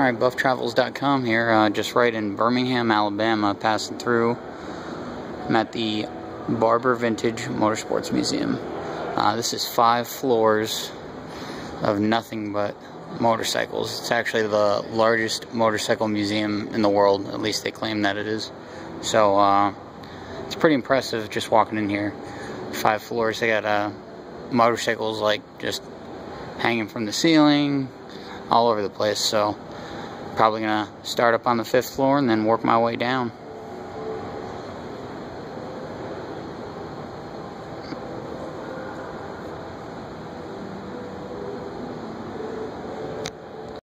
Alright, BuffTravels.com here, uh, just right in Birmingham, Alabama, passing through. I'm at the Barber Vintage Motorsports Museum. Uh, this is five floors of nothing but motorcycles. It's actually the largest motorcycle museum in the world, at least they claim that it is. So, uh, it's pretty impressive just walking in here. Five floors, they got uh, motorcycles like just hanging from the ceiling, all over the place, so probably gonna start up on the fifth floor and then work my way down.